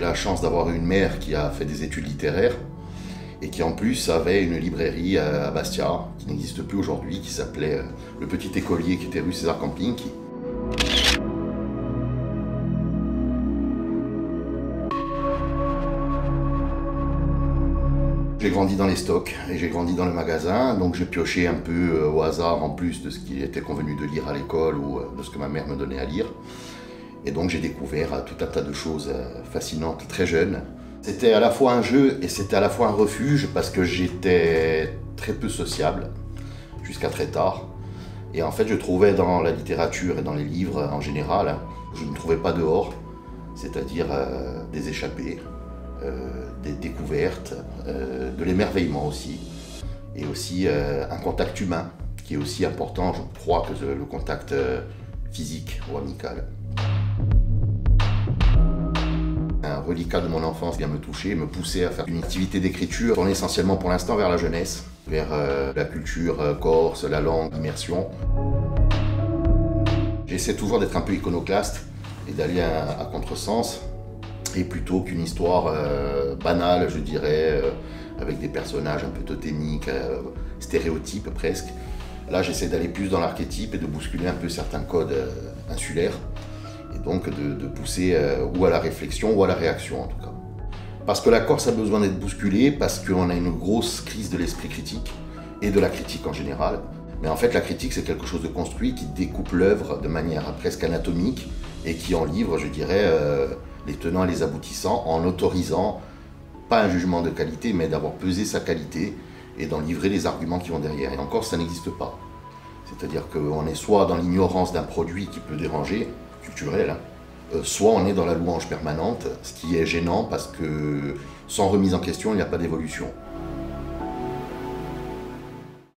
j'ai la chance d'avoir une mère qui a fait des études littéraires et qui en plus avait une librairie à Bastia, qui n'existe plus aujourd'hui, qui s'appelait euh, Le Petit Écolier, qui était rue César Camping. J'ai grandi dans les stocks et j'ai grandi dans le magasin, donc j'ai pioché un peu euh, au hasard en plus de ce qui était convenu de lire à l'école ou euh, de ce que ma mère me donnait à lire. Et donc j'ai découvert tout un tas de choses fascinantes très jeune. C'était à la fois un jeu et c'était à la fois un refuge parce que j'étais très peu sociable jusqu'à très tard. Et en fait, je trouvais dans la littérature et dans les livres en général, je ne trouvais pas dehors, c'est-à-dire euh, des échappées, euh, des découvertes, euh, de l'émerveillement aussi, et aussi un contact humain qui est aussi important, je crois, que le contact physique ou amical reliquat de mon enfance vient me toucher, me pousser à faire une activité d'écriture, tournée essentiellement pour l'instant vers la jeunesse, vers euh, la culture euh, corse, la langue, l'immersion. J'essaie toujours d'être un peu iconoclaste et d'aller à, contresens, et plutôt qu'une histoire euh, banale, je dirais, avec des personnages un peu totémiques, stéréotypes presque. Là, j'essaie d'aller plus dans l'archétype et de bousculer un peu certains codes insulaires et donc de, pousser euh, ou à la réflexion ou à la réaction en tout cas. Parce que la Corse a besoin d'être bousculée, parce qu'on a une grosse crise de l'esprit critique et de la critique en général. Mais en fait, la critique, c'est quelque chose de construit qui découpe l'œuvre de manière presque anatomique et qui en livre, je dirais, euh, les tenants et les aboutissants en autorisant pas un jugement de qualité, mais d'avoir pesé sa qualité et d'en livrer les arguments qui vont derrière. Et encore, ça n'existe pas. C'est-à-dire qu'on est soit dans l'ignorance d'un produit qui peut déranger, culturel, hein. euh, soit on est dans la louange permanente, ce qui est gênant parce que sans remise en question, il n'y a pas d'évolution.